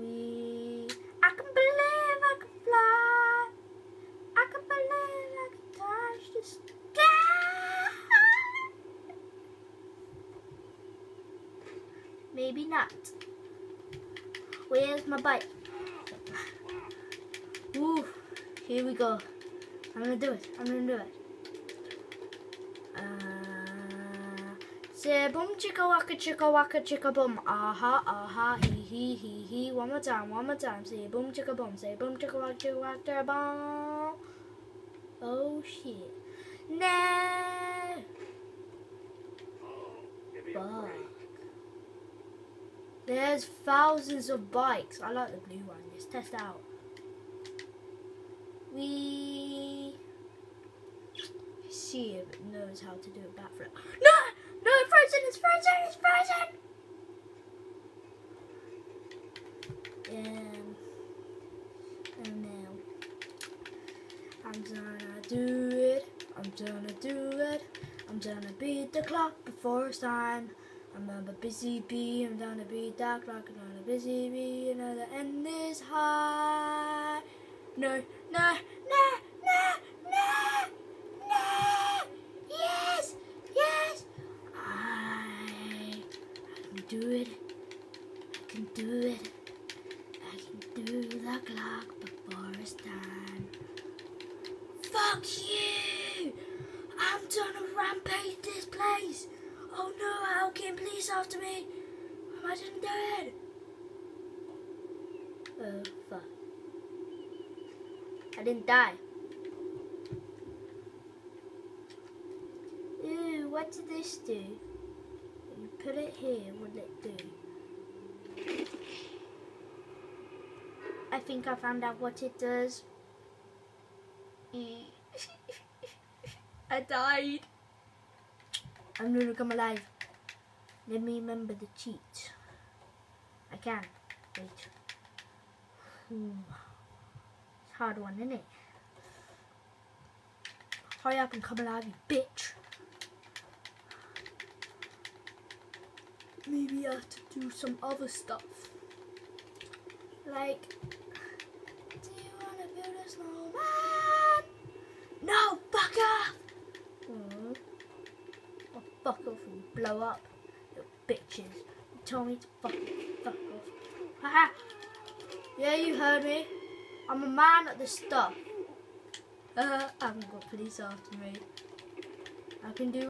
we. I can believe I can fly. I can believe I can touch the sky. Maybe not. Where's my bike? Ooh, here we go. I'm gonna do it. I'm gonna do it. Boom chicka waka chicka waka chicka boom. Aha, aha, hee hee hee hee. One more time, one more time. Say boom chicka boom. Say boom chicka waka chicka waka boom. Oh shit. No. Fuck. There's thousands of bikes. I like the blue one. Let's test out. We see if it knows how to do a backflip. No! Frozen! It's frozen! It's frozen! Um, and now I'm gonna do it. I'm gonna do it. I'm gonna beat the clock before it's time. I'm a busy bee, I'm gonna be that clock, I'm gonna busy bee, and the end is high. No, no, no, no, no! Yes, yes! I, I can do it. I can do it. I can do the clock before it's time. Fuck you! I'm gonna rampage this place! Oh no, I'll get police after me! I didn't do it! Oh fuck. I didn't die. Ooh, what did this do? Put it here, what did it do? I think I found out what it does. I died. I'm gonna come alive. Let me remember the cheat. I can. Wait. It's a hard one, isn't it? Hurry up and come alive, you bitch. Maybe I have to do some other stuff. Like, do you want to build a snowman? No, fuck off! Mm. I'll fuck off and blow up, little bitches. You told me to fuck, fuck off. Haha! yeah, you heard me. I'm a man at the stuff. Uh, I haven't got police after me. I can do